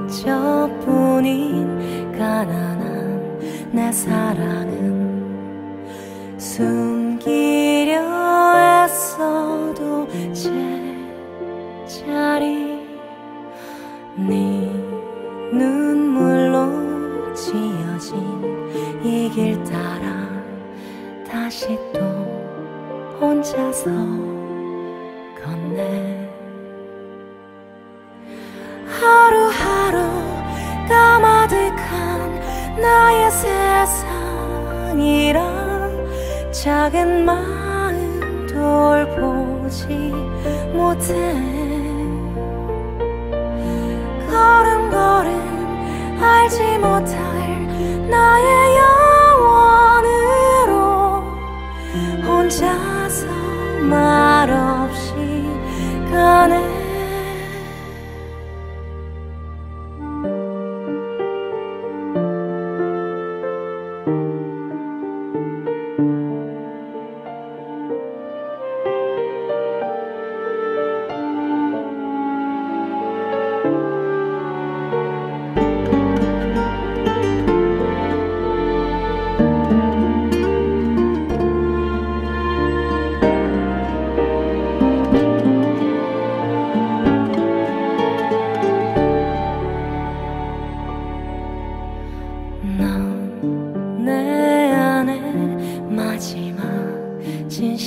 상처뿐인 가난한 내 사랑은 숨기려 애써도 제자리 네 눈물로 지어진 이 길 따라 다시 또 혼자서 걷네 하루하루 까마득한 나의 세상이라 작은 마음 돌보지 못해. 걸음걸음 알지 못할 나의 영원으로 혼자서 말없이 가네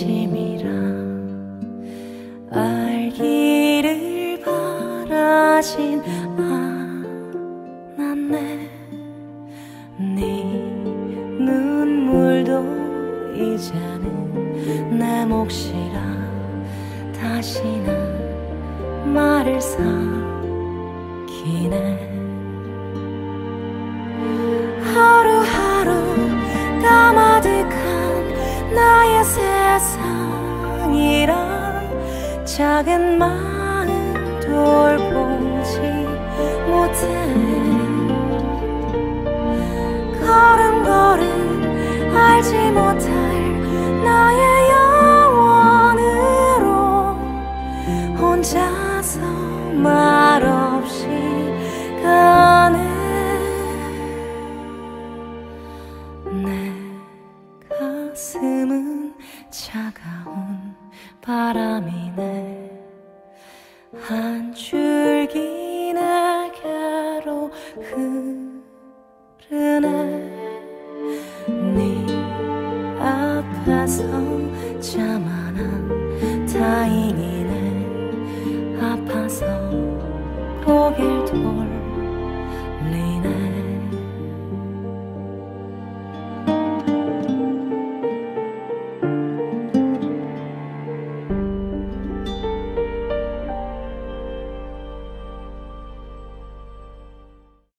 진심이라 알기를 바라진 않았네. 네 눈물도 이제는 내 몫이라 다시는 말을 삼키네. 하루하루 나의 세상이라 작은 마음 돌보지 못해. 걸음걸음 알지 못할 바람이네